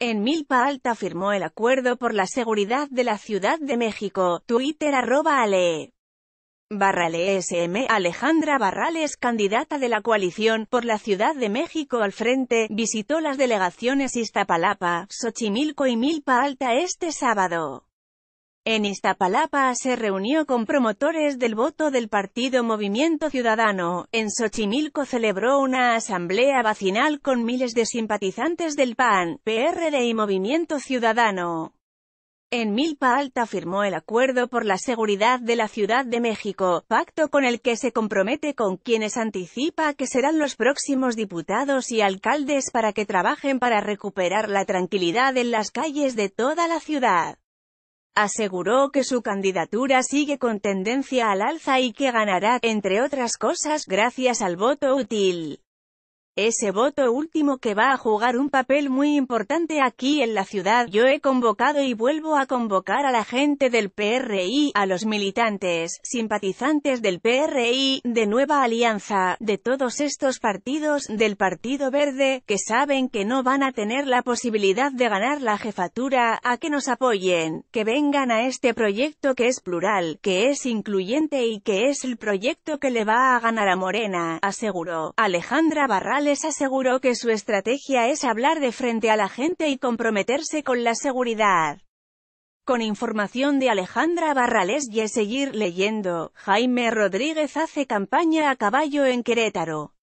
En Milpa Alta firmó el acuerdo por la seguridad de la Ciudad de México, Twitter arroba ale. Barrales SM, Alejandra Barrales, candidata de la coalición por la Ciudad de México al frente, visitó las delegaciones Iztapalapa, Xochimilco y Milpa Alta este sábado. En Iztapalapa se reunió con promotores del voto del partido Movimiento Ciudadano. En Xochimilco celebró una asamblea vacinal con miles de simpatizantes del PAN, PRD y Movimiento Ciudadano. En Milpa Alta firmó el Acuerdo por la Seguridad de la Ciudad de México, pacto con el que se compromete con quienes anticipa que serán los próximos diputados y alcaldes para que trabajen para recuperar la tranquilidad en las calles de toda la ciudad. Aseguró que su candidatura sigue con tendencia al alza y que ganará, entre otras cosas, gracias al voto útil. Ese voto último que va a jugar un papel muy importante aquí en la ciudad, yo he convocado y vuelvo a convocar a la gente del PRI, a los militantes, simpatizantes del PRI, de Nueva Alianza, de todos estos partidos, del Partido Verde, que saben que no van a tener la posibilidad de ganar la jefatura, a que nos apoyen, que vengan a este proyecto que es plural, que es incluyente y que es el proyecto que le va a ganar a Morena, aseguró. Alejandra Barral les aseguró que su estrategia es hablar de frente a la gente y comprometerse con la seguridad. Con información de Alejandra Barrales y seguir leyendo, Jaime Rodríguez hace campaña a caballo en Querétaro.